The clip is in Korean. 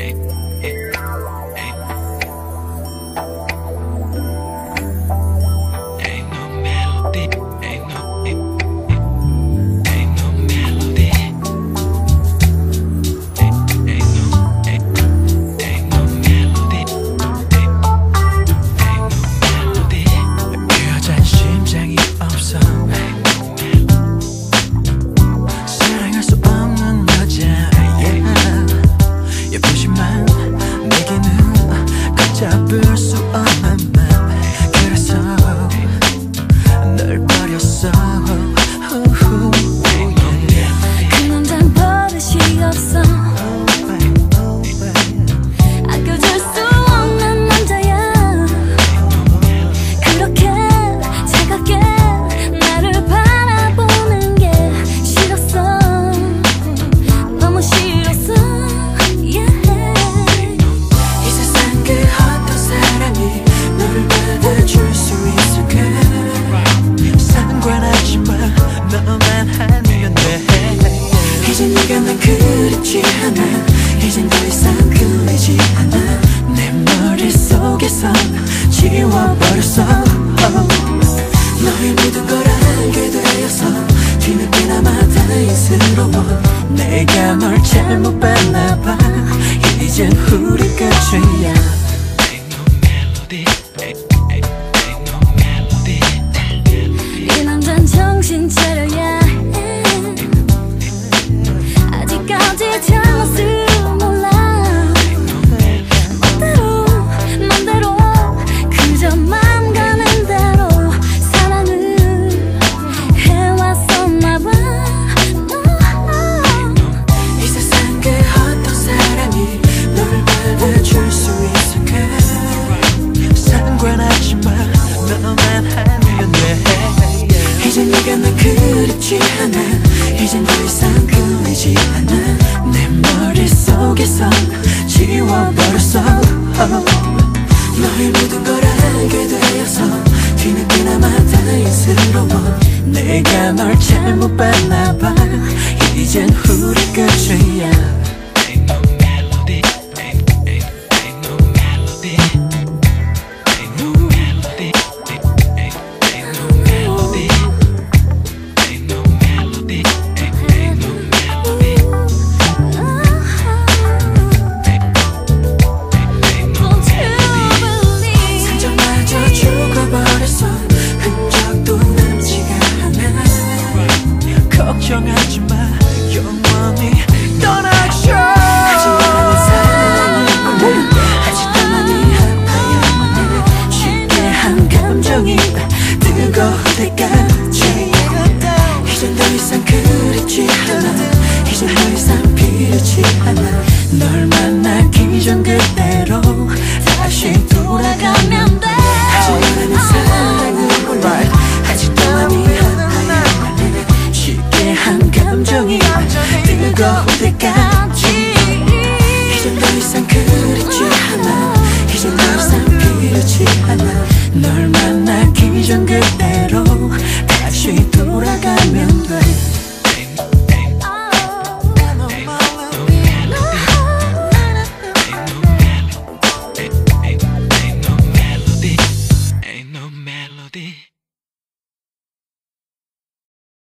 Okay. 在乎 나봐. 이젠 우리가 죄야. 네가 난 그렇지 않아. 이젠 더 이상 끌리지 않아. 내 머릿속에서 지워버렸어. oh. 너의 모든 걸 알게 되어서 뒤늦게나마 다행스러워. 내가 널 잘못 봤나봐. 이젠 후회 끝이야. 걱정하지